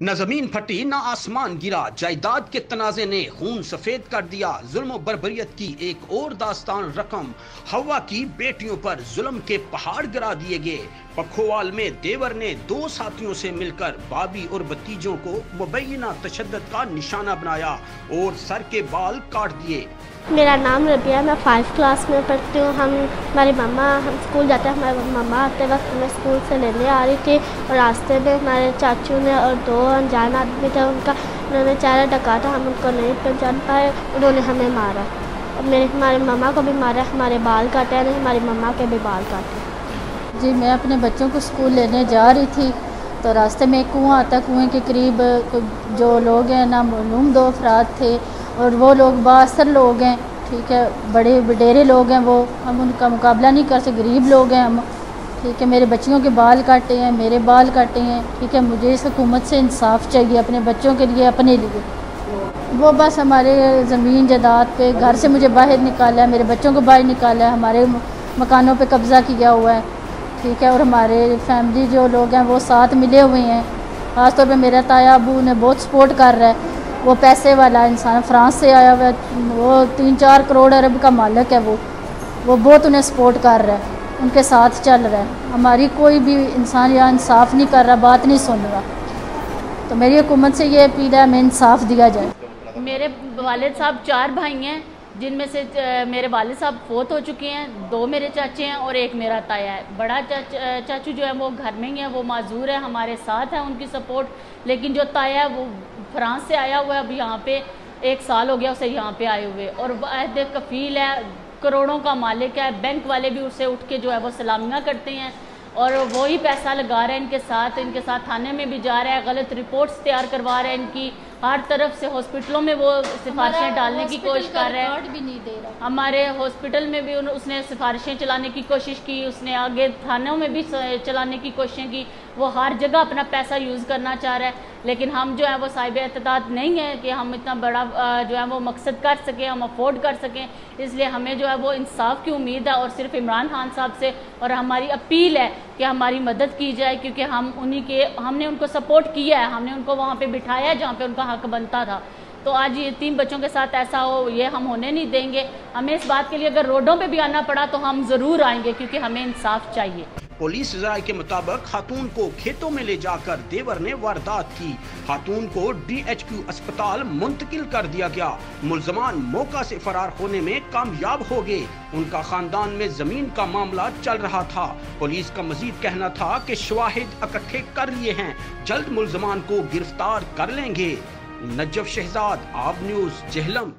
न ज़मीन फटी, न आसमान गिरा। जायदाद के तनाजे ने खून सफ़ेद कर दिया। जुल्म बरबरीत की एक और दास्तान रकम हवा की बेटियों पर जुल्म के पहाड़ गिरा दिए गए। पखोवाल में देवर ने दो साथियों से मिलकर बाबी और भतीजों को मुबैना तशद का निशाना बनाया और सर के बाल काट दिए। मेरा नाम रबिया मैं फाइव क्लास में पढ़ती हूँ। हम, हमारी मम्मा हम स्कूल जाते हैं। हमारे मम्मा आते वक्त हमें स्कूल से लेने आ रही थी और रास्ते में हमारे चाचू ने और दो अनजान आदमी थे उनका। उन्होंने चेहरा ढका था, हम उनको नहीं पहचान पाए। उन्होंने हमें मारा। और मेरे, हमारे मम्मा को भी मारा, हमारे बाल काटे नहीं हमारी मम्मा के भी बाल काटे जी, मैं अपने बच्चों को स्कूल लेने जा रही थी तो रास्ते में एक कुआँ आता, कुएँ के करीब जो लोग हैं, ना मालूम दो अफराद थे, और वो लोग बासर लोग हैं, ठीक है, बड़े वडेरे लोग हैं वो। हम उनका मुकाबला नहीं कर सकते, गरीब लोग हैं हम। ठीक है, मेरे बच्चियों के बाल काटे हैं, मेरे बाल काटे हैं, ठीक है, मुझे इस हुकूमत से इंसाफ चाहिए अपने बच्चों के लिए, अपने लिए। वो बस हमारे ज़मीन जायदाद पे, घर से मुझे बाहर निकाला है, मेरे बच्चों को बाहर निकाला है, हमारे मकानों पे कब्ज़ा किया हुआ है, ठीक है, और हमारे फैमिली जो लोग हैं, वो साथ मिले हुए हैं। ख़ासतौर पर मेरा ताया अबू ने बहुत सपोर्ट कर रहा है। वो पैसे वाला इंसान फ्रांस से आया हुआ है, वो तीन चार करोड़ अरब का मालिक है वो। वो बहुत उन्हें सपोर्ट कर रहा है। उनके साथ चल रहा है। हमारी कोई भी इंसान यहाँ इंसाफ नहीं कर रहा, बात नहीं सुन रहा। तो मेरी हुकूमत से ये अपील है, हमें इंसाफ दिया जाए। मेरे वालिद साहब चार भाई हैं, जिनमें से मेरे वाले साहब फोत हो चुके हैं, दो मेरे चाचे हैं और एक मेरा ताया है। बड़ा चाच चाचू जो है वो घर में ही है, वो माजूर है, हमारे साथ है उनकी सपोर्ट। लेकिन जो ताया है, वो फ्रांस से आया हुआ है अब यहाँ पे एक साल हो गया उसे यहाँ पे आए हुए। और अहद कफ़ील है करोड़ों का मालिक है बैंक वाले भी उसे उठ के जो है वो सलामियाँ करते हैं और वही पैसा लगा रहे हैं इनके साथ इनके साथ थाने में भी जा रहा है गलत रिपोर्ट्स तैयार करवा रहे हैं इनकी हर तरफ़ से हॉस्पिटलों में वो सिफारिशें डालने की कोशिश कर रहे हैं। भी नहीं दे रहा। हमारे हॉस्पिटल में भी उसने सिफारिशें चलाने की कोशिश की उसने आगे थानों में भी चलाने की कोशिशें की वो हर जगह अपना पैसा यूज़ करना चाह रहा है। लेकिन हम जो है वो साहिब एतदाद नहीं है कि हम इतना बड़ा जो है वो मकसद कर सकें, हम अफोर्ड कर सकें। इसलिए हमें जो है वो इंसाफ की उम्मीद है और सिर्फ़ इमरान खान साहब से और हमारी अपील है कि हमारी मदद की जाए, क्योंकि हम उन्हीं के, हमने उनको सपोर्ट किया है, हमने उनको वहाँ पर बिठाया है जहाँ पर उनका हक बनता था। तो आज ये तीन बच्चों के साथ ऐसा हो, ये हम होने नहीं देंगे। हमें इस बात के लिए अगर रोडों पे भी आना पड़ा तो हम ज़रूर आएँगे, क्योंकि हमें इंसाफ चाहिए। पुलिस राय के मुताबिक खातून को खेतों में ले जाकर देवर ने वारदात की। खातून को डीएचक्यू अस्पताल मुंतकिल कर दिया गया। मुलजमान मौका से फरार होने में कामयाब हो गए। उनका खानदान में ज़मीन का मामला चल रहा था। पुलिस का मजीद कहना था कि शवाहिद इकट्ठे कर लिए हैं। जल्द मुलजमान को गिरफ़्तार कर लेंगे। नजफ शहजाद आप न्यूज़ जहलम